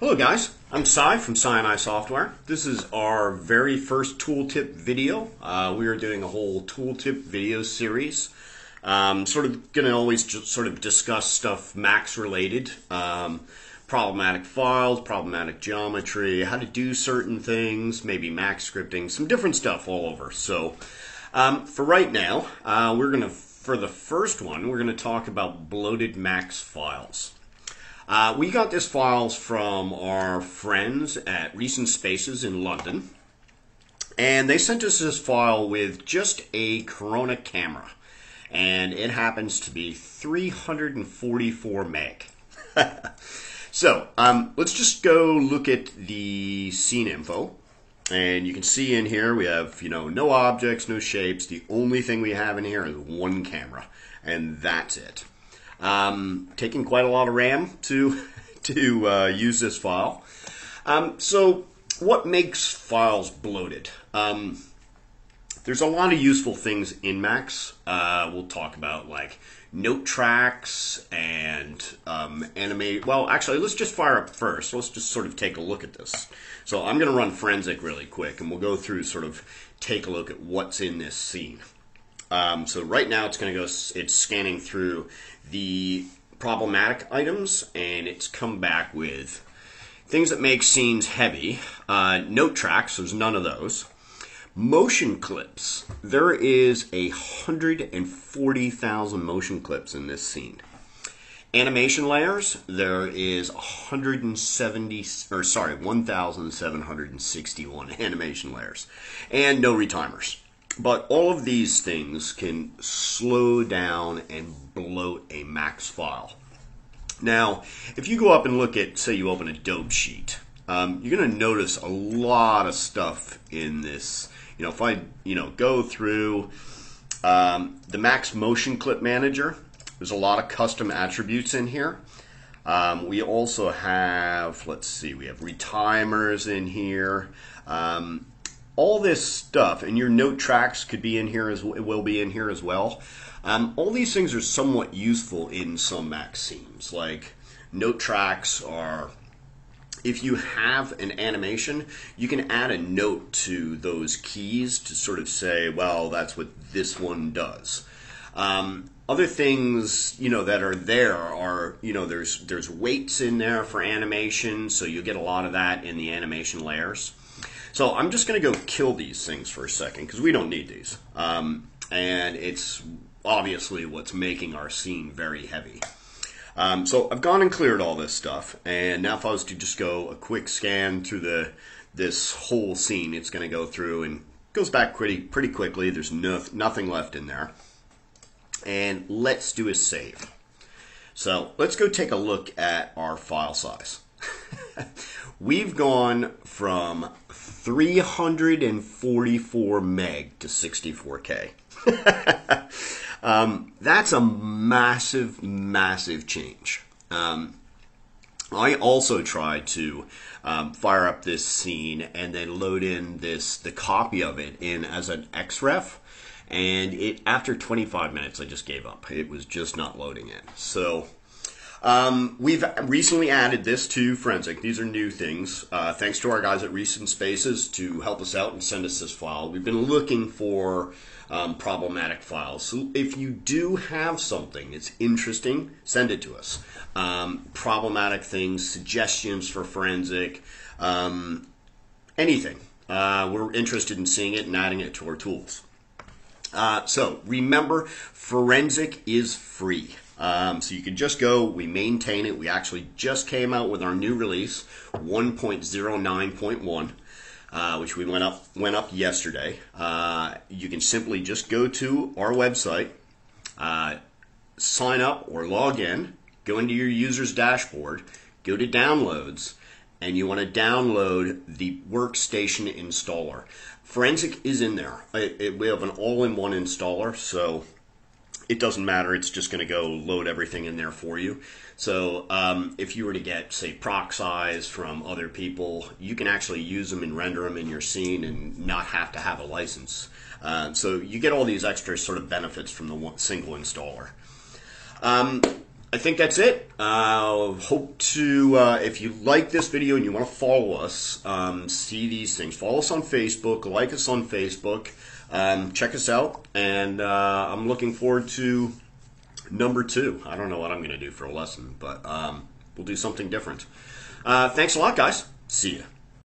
Hello guys, I'm Si from SiNi Software. This is our very first tooltip video. Uh, we are doing a whole tooltip video series. Um, sort of going to always sort of discuss stuff Max related, um, problematic files, problematic geometry, how to do certain things, maybe Max scripting, some different stuff all over. So um, for right now, uh, we're going to, for the first one, we're going to talk about bloated Max files. Uh, we got this files from our friends at Recent Spaces in London, and they sent us this file with just a Corona camera, and it happens to be 344 meg. so um, let's just go look at the scene info. And you can see in here we have, you know, no objects, no shapes. The only thing we have in here is one camera, and that's it. Um, taking quite a lot of RAM to to uh, use this file. Um, so, what makes files bloated? Um, there's a lot of useful things in Max. Uh, we'll talk about like note tracks and um, animate. Well, actually, let's just fire up first. Let's just sort of take a look at this. So I'm going to run Forensic really quick, and we'll go through sort of take a look at what's in this scene. Um, so right now it's going to go, it's scanning through the problematic items and it's come back with things that make scenes heavy. Uh, note tracks, there's none of those. Motion clips. There is a 140,000 motion clips in this scene. Animation layers, there is 170, or sorry, 1,761 animation layers. And no retimers. But all of these things can slow down and bloat a max file. Now, if you go up and look at, say you open a dope sheet, um, you're going to notice a lot of stuff in this. You know, if I, you know, go through um, the Max Motion Clip Manager, there's a lot of custom attributes in here. Um, we also have, let's see, we have retimers in here. Um, all this stuff, and your note tracks could be in here as will be in here as well. Um, all these things are somewhat useful in some Max scenes. Like note tracks are, if you have an animation, you can add a note to those keys to sort of say, well, that's what this one does. Um, other things, you know, that are there are, you know, there's there's weights in there for animation, so you get a lot of that in the animation layers. So I'm just going to go kill these things for a second because we don't need these. Um, and it's obviously what's making our scene very heavy. Um, so I've gone and cleared all this stuff, and now if I was to just go a quick scan through the this whole scene, it's going to go through and goes back pretty pretty quickly. There's no, nothing left in there, and let's do a save. So let's go take a look at our file size. We've gone from 344 meg to 64K. um, that's a massive, massive change. Um, I also tried to um, fire up this scene and then load in this the copy of it in as an XREF, and it after 25 minutes I just gave up. It was just not loading in. So um, we've recently added this to Forensic. These are new things. Uh, thanks to our guys at Recent Spaces to help us out and send us this file. We've been looking for um, problematic files. So if you do have something that's interesting, send it to us. Um, problematic things, suggestions for Forensic, um, anything. Uh, we're interested in seeing it and adding it to our tools. Uh, so remember, Forensic is free. Um, so you can just go, we maintain it. We actually just came out with our new release, 1.09.1. Uh, which we went up went up yesterday. Uh, you can simply just go to our website, uh, sign up or log in, go into your user's dashboard, go to downloads, and you want to download the workstation installer. Forensic is in there. It, it, we have an all-in-one installer, so it doesn't matter. It's just going to go load everything in there for you. So um, if you were to get, say, proxies from other people, you can actually use them and render them in your scene and not have to have a license. Uh, so you get all these extra sort of benefits from the one, single installer. Um, I think that's it. Uh, hope to, uh, if you like this video and you want to follow us, um, see these things, follow us on Facebook, like us on Facebook, um, check us out, and uh, I'm looking forward to number two. I don't know what I'm going to do for a lesson, but um, we'll do something different. Uh, thanks a lot, guys. See ya.